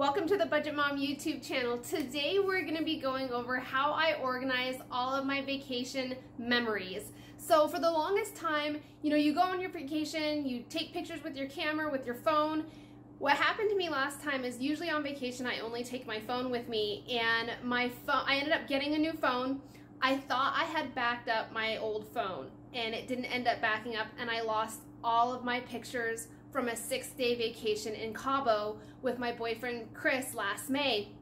Welcome to the Budget Mom YouTube channel. Today we're going to be going over how I organize all of my vacation memories. So for the longest time, you know, you go on your vacation, you take pictures with your camera, with your phone. What happened to me last time is usually on vacation I only take my phone with me and my phone I ended up getting a new phone. I thought I had backed up my old phone and it didn't end up backing up and I lost all of my pictures from a six day vacation in Cabo with my boyfriend Chris last May.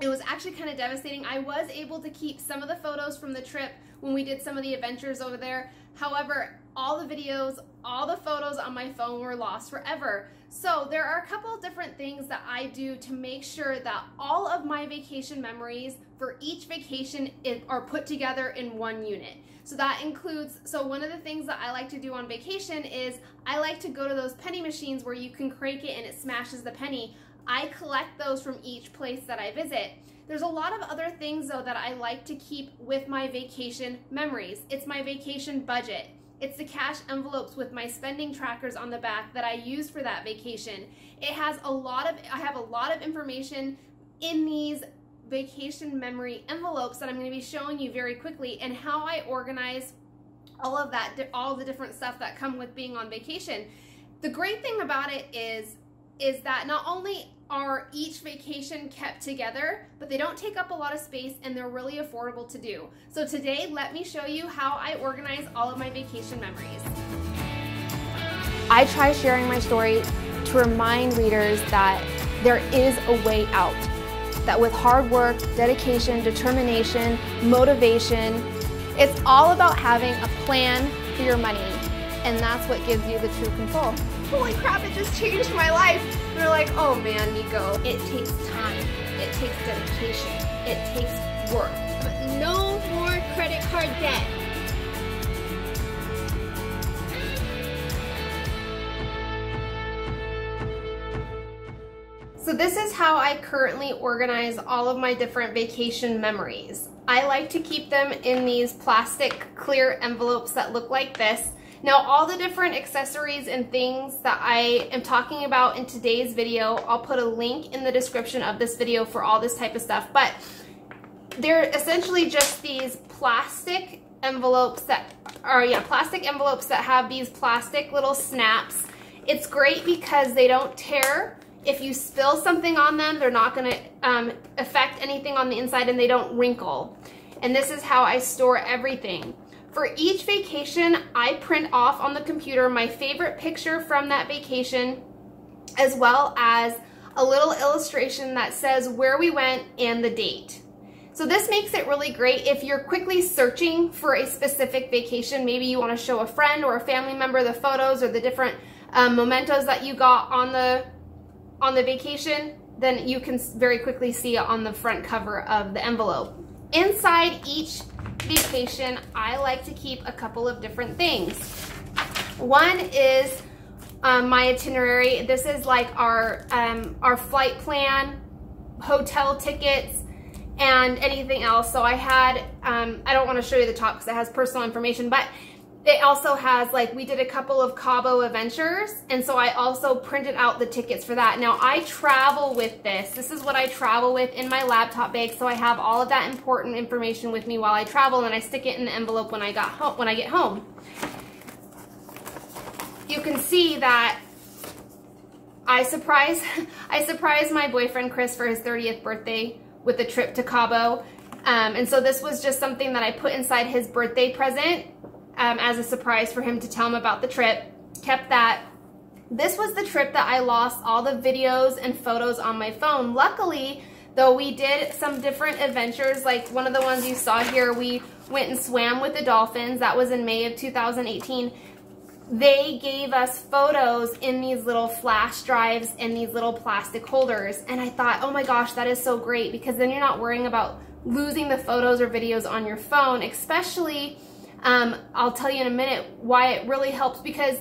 It was actually kind of devastating. I was able to keep some of the photos from the trip when we did some of the adventures over there. However, all the videos, all the photos on my phone were lost forever. So there are a couple different things that I do to make sure that all of my vacation memories for each vacation are put together in one unit. So that includes, so one of the things that I like to do on vacation is I like to go to those penny machines where you can crank it and it smashes the penny. I collect those from each place that I visit. There's a lot of other things though that I like to keep with my vacation memories. It's my vacation budget. It's the cash envelopes with my spending trackers on the back that I use for that vacation. It has a lot of, I have a lot of information in these vacation memory envelopes that I'm going to be showing you very quickly and how I organize all of that, all the different stuff that come with being on vacation. The great thing about it is, is that not only are each vacation kept together, but they don't take up a lot of space and they're really affordable to do. So today, let me show you how I organize all of my vacation memories. I try sharing my story to remind readers that there is a way out that with hard work, dedication, determination, motivation, it's all about having a plan for your money. And that's what gives you the true control. Holy crap, it just changed my life. They're like, oh man, Nico, it takes time, it takes dedication, it takes work. But no more credit card debt. So this is how I currently organize all of my different vacation memories. I like to keep them in these plastic clear envelopes that look like this. Now all the different accessories and things that I am talking about in today's video, I'll put a link in the description of this video for all this type of stuff, but they're essentially just these plastic envelopes that are, yeah, plastic envelopes that have these plastic little snaps. It's great because they don't tear if you spill something on them, they're not gonna um, affect anything on the inside and they don't wrinkle. And this is how I store everything. For each vacation, I print off on the computer my favorite picture from that vacation, as well as a little illustration that says where we went and the date. So this makes it really great if you're quickly searching for a specific vacation. Maybe you wanna show a friend or a family member the photos or the different um, mementos that you got on the on the vacation, then you can very quickly see on the front cover of the envelope. Inside each vacation, I like to keep a couple of different things. One is um, my itinerary. This is like our, um, our flight plan, hotel tickets, and anything else. So I had, um, I don't want to show you the top because it has personal information, but it also has like we did a couple of Cabo adventures and so I also printed out the tickets for that. Now I travel with this. This is what I travel with in my laptop bag so I have all of that important information with me while I travel and I stick it in the envelope when I got home when I get home. You can see that I surprised I surprised my boyfriend Chris for his 30th birthday with a trip to Cabo. Um, and so this was just something that I put inside his birthday present um, as a surprise for him to tell him about the trip. Kept that. This was the trip that I lost all the videos and photos on my phone. Luckily, though we did some different adventures, like one of the ones you saw here, we went and swam with the dolphins. That was in May of 2018 they gave us photos in these little flash drives and these little plastic holders. And I thought, oh my gosh, that is so great because then you're not worrying about losing the photos or videos on your phone, especially um, I'll tell you in a minute why it really helps because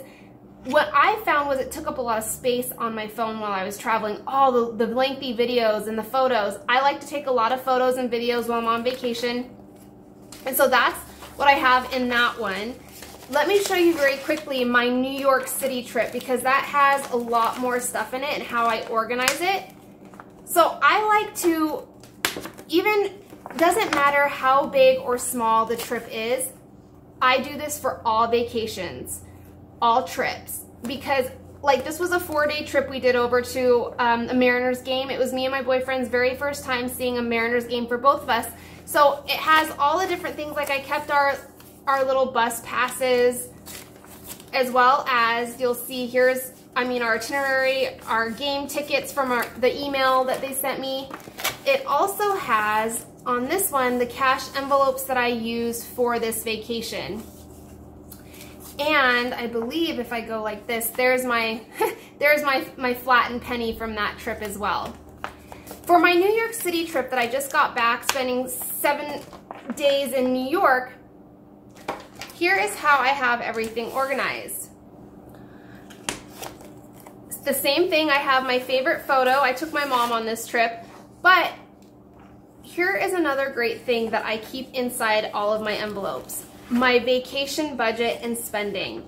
what I found was it took up a lot of space on my phone while I was traveling. All the, the lengthy videos and the photos. I like to take a lot of photos and videos while I'm on vacation. And so that's what I have in that one. Let me show you very quickly my New York City trip because that has a lot more stuff in it and how I organize it. So I like to, even, doesn't matter how big or small the trip is, I do this for all vacations, all trips, because like this was a four day trip we did over to um, a Mariners game. It was me and my boyfriend's very first time seeing a Mariners game for both of us. So it has all the different things. Like I kept our, our little bus passes as well as you'll see here's, I mean, our itinerary, our game tickets from our, the email that they sent me. It also has on this one, the cash envelopes that I use for this vacation. And I believe if I go like this, there's my, there's my, my flattened penny from that trip as well. For my New York City trip that I just got back, spending seven days in New York, here is how I have everything organized. The same thing, I have my favorite photo. I took my mom on this trip, but here is another great thing that I keep inside all of my envelopes my vacation budget and spending.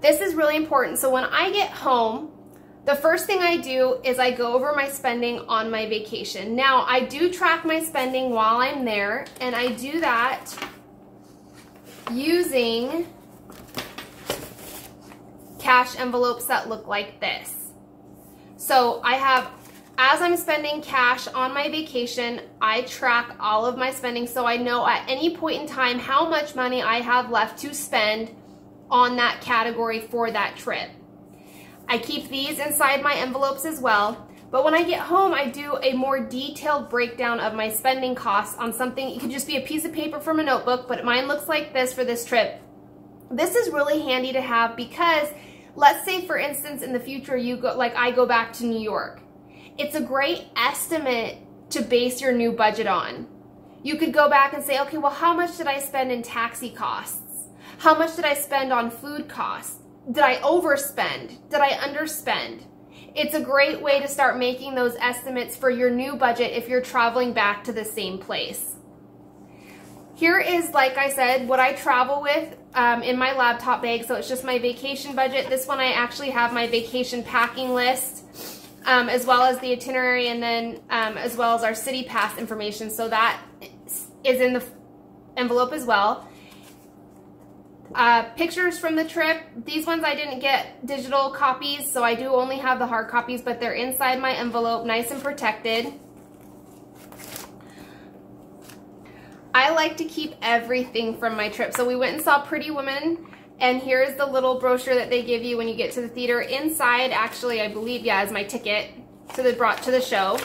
This is really important. So when I get home, the first thing I do is I go over my spending on my vacation. Now, I do track my spending while I'm there, and I do that using cash envelopes that look like this. So I have as I'm spending cash on my vacation, I track all of my spending so I know at any point in time how much money I have left to spend on that category for that trip. I keep these inside my envelopes as well, but when I get home, I do a more detailed breakdown of my spending costs on something. It could just be a piece of paper from a notebook, but mine looks like this for this trip. This is really handy to have because let's say for instance in the future you go like I go back to New York it's a great estimate to base your new budget on. You could go back and say, okay, well, how much did I spend in taxi costs? How much did I spend on food costs? Did I overspend? Did I underspend? It's a great way to start making those estimates for your new budget if you're traveling back to the same place. Here is, like I said, what I travel with um, in my laptop bag. So it's just my vacation budget. This one I actually have my vacation packing list um, as well as the itinerary and then um, as well as our city pass information. So that is in the envelope as well. Uh, pictures from the trip. These ones I didn't get digital copies, so I do only have the hard copies, but they're inside my envelope, nice and protected. I like to keep everything from my trip. So we went and saw Pretty Woman and here's the little brochure that they give you when you get to the theater. Inside, actually, I believe, yeah, is my ticket to the brought to the show.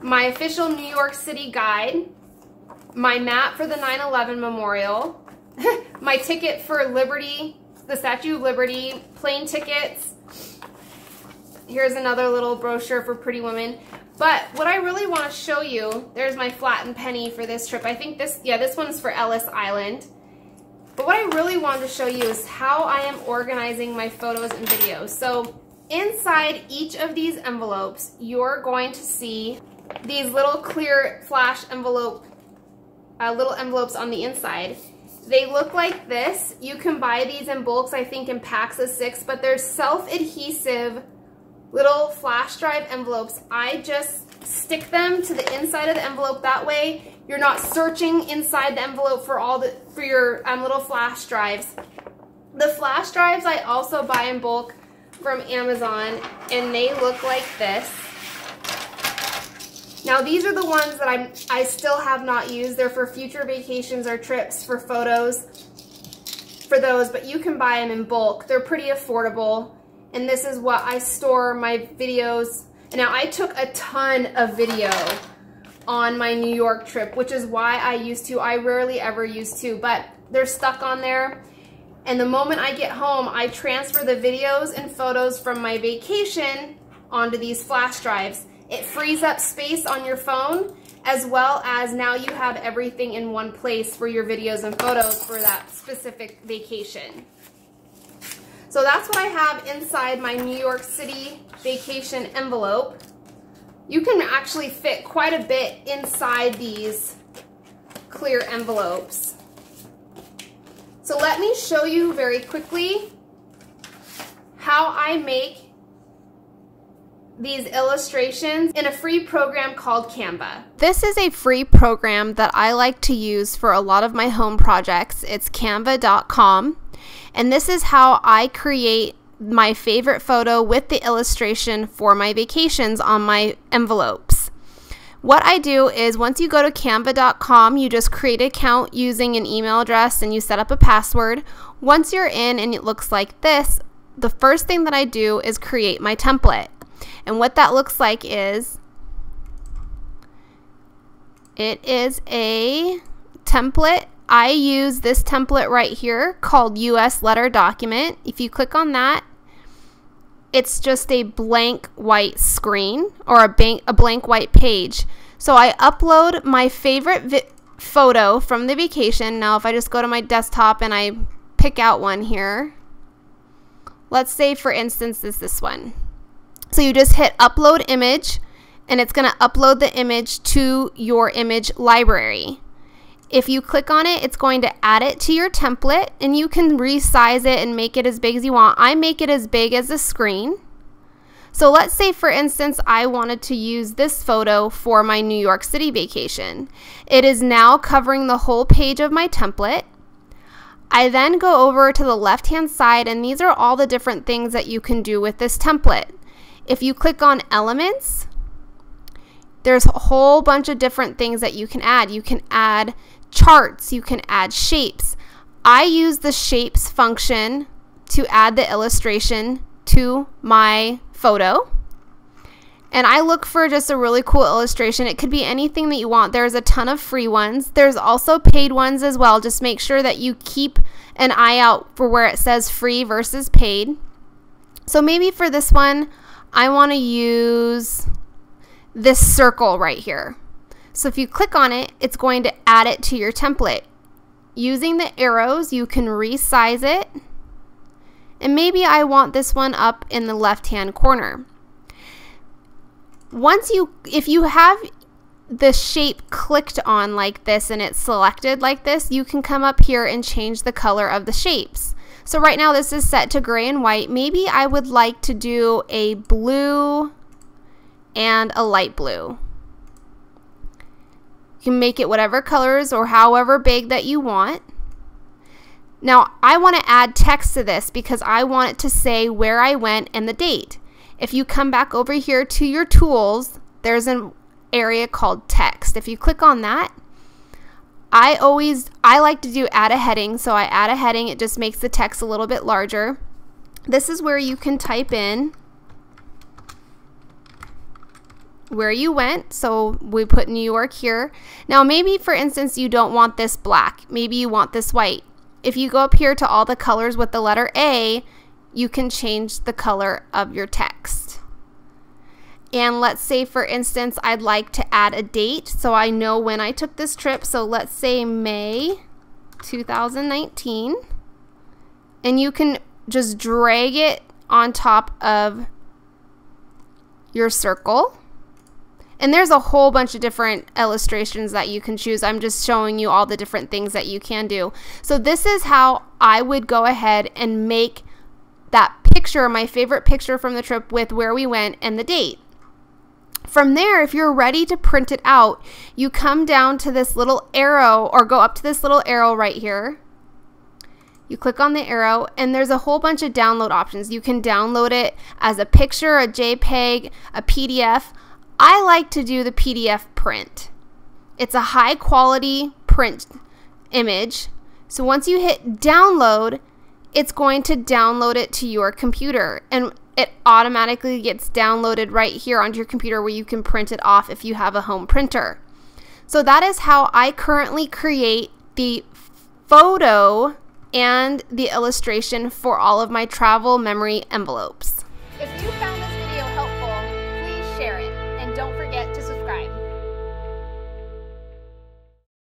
My official New York City guide, my map for the 9/11 memorial, my ticket for Liberty, the Statue of Liberty, plane tickets. Here's another little brochure for Pretty Woman. But what I really want to show you, there's my flattened penny for this trip. I think this, yeah, this one's for Ellis Island. But what I really wanted to show you is how I am organizing my photos and videos. So inside each of these envelopes, you're going to see these little clear flash envelope, uh, little envelopes on the inside. They look like this. You can buy these in bulks, I think in packs of six, but they're self-adhesive little flash drive envelopes. I just stick them to the inside of the envelope. That way you're not searching inside the envelope for all the for your um, little flash drives. The flash drives I also buy in bulk from Amazon and they look like this. Now these are the ones that I'm, I still have not used. They're for future vacations or trips for photos for those, but you can buy them in bulk. They're pretty affordable. And this is what I store my videos. Now I took a ton of video on my New York trip, which is why I used to. I rarely ever used to, but they're stuck on there. And the moment I get home, I transfer the videos and photos from my vacation onto these flash drives. It frees up space on your phone, as well as now you have everything in one place for your videos and photos for that specific vacation. So that's what I have inside my New York City vacation envelope you can actually fit quite a bit inside these clear envelopes. So let me show you very quickly how I make these illustrations in a free program called Canva. This is a free program that I like to use for a lot of my home projects. It's canva.com. And this is how I create my favorite photo with the illustration for my vacations on my envelopes. What I do is once you go to canva.com, you just create an account using an email address and you set up a password. Once you're in and it looks like this, the first thing that I do is create my template. And what that looks like is it is a template. I use this template right here called US letter document. If you click on that, it's just a blank white screen or a, blank, a blank white page. So I upload my favorite photo from the vacation. Now if I just go to my desktop and I pick out one here, let's say for instance is this one. So you just hit upload image and it's going to upload the image to your image library. If you click on it, it's going to add it to your template and you can resize it and make it as big as you want. I make it as big as the screen. So let's say, for instance, I wanted to use this photo for my New York City vacation. It is now covering the whole page of my template. I then go over to the left hand side and these are all the different things that you can do with this template. If you click on elements, there's a whole bunch of different things that you can add. You can add charts, you can add shapes. I use the shapes function to add the illustration to my photo. And I look for just a really cool illustration. It could be anything that you want. There's a ton of free ones. There's also paid ones as well. Just make sure that you keep an eye out for where it says free versus paid. So maybe for this one, I want to use this circle right here. So if you click on it, it's going to add it to your template. Using the arrows, you can resize it. And maybe I want this one up in the left-hand corner. Once you, if you have the shape clicked on like this and it's selected like this, you can come up here and change the color of the shapes. So right now this is set to gray and white. Maybe I would like to do a blue and a light blue. You can make it whatever colors or however big that you want. Now, I want to add text to this because I want it to say where I went and the date. If you come back over here to your tools, there's an area called text. If you click on that, I always, I like to do add a heading. So I add a heading. It just makes the text a little bit larger. This is where you can type in where you went. So we put New York here. Now maybe for instance you don't want this black. Maybe you want this white. If you go up here to all the colors with the letter A, you can change the color of your text. And let's say for instance I'd like to add a date so I know when I took this trip. So let's say May 2019. And you can just drag it on top of your circle and there's a whole bunch of different illustrations that you can choose. I'm just showing you all the different things that you can do. So this is how I would go ahead and make that picture, my favorite picture from the trip with where we went and the date. From there, if you're ready to print it out, you come down to this little arrow or go up to this little arrow right here. You click on the arrow and there's a whole bunch of download options. You can download it as a picture, a JPEG, a PDF. I like to do the PDF print. It's a high quality print image. So once you hit download, it's going to download it to your computer and it automatically gets downloaded right here onto your computer where you can print it off if you have a home printer. So that is how I currently create the photo and the illustration for all of my travel memory envelopes.